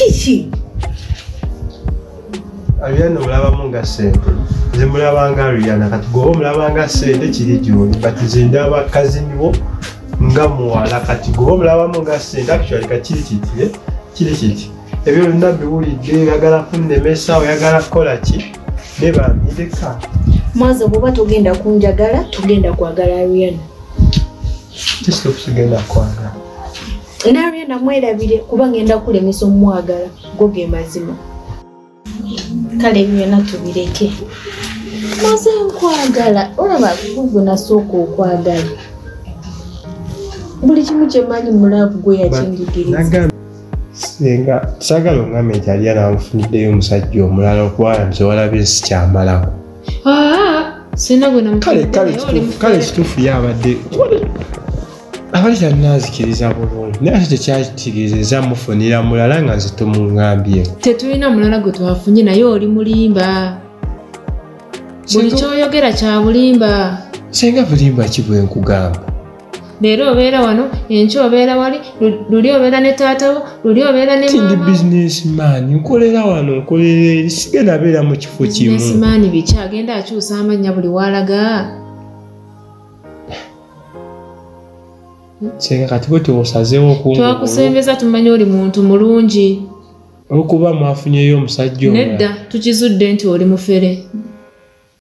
kiki? Ariana omulabamu nga sente nze mulaba nga Ariana kati gwe omulaba nga sente kiri gyoli kati nze ndaba kaziniwo nga muwala kati gwe omulabamu nga sente actually kakiri kiti kiri kiti ebyo byonna biwulidde oyagala kunnemesa oyagala kukola ki? Nebambireka mwaza bwoba togenda kunjagala tugenda kwagala ariana kisitukusigenda kwagala ne ariana mwerabire kuba ngenda kulemesa omwagala go ge mazima. Kale byonna tubireke. Maze nkwagala olaba gwe nasooka okwagala. Buli kimu kyemanyi mulaavu gwe yakinjigiriza Nagambye senga saagala ongambe nti Ariana amufuniddeyo omusajja omulala okuwala nti walabye si kyamalako sina gwe kale kale kituufu- kale kituufu ye abadde abali tannazikiriza bulungi. Naye ate tekyakitegeezeza mufunira mulala nga nze tomuŋŋambyeko tetulina mulala gwe twafunye naye oli mulimba. Buli kyoyogera kya bulimba. Senga bulimba ki bwe nkugamba? Leero obeera wano enkya obeera wali lu- luli obeera ne taatawo luli obeera ne ti ndi bizinesimaani nkolera wano nkolera eri sigenda beera mu kifo kimu. Bizinesimaani biki agenda akyusa amannya buli waalaga senga kati bwe teosazeewo okungu twakusembeza tumanye oli muntu mulungi. Olwokuba mwafunyeyo omusajja omulala. nedda tukizudde nti oli mufere